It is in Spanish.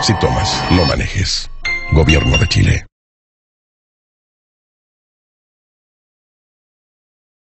Si tomas, no manejes. Gobierno de Chile.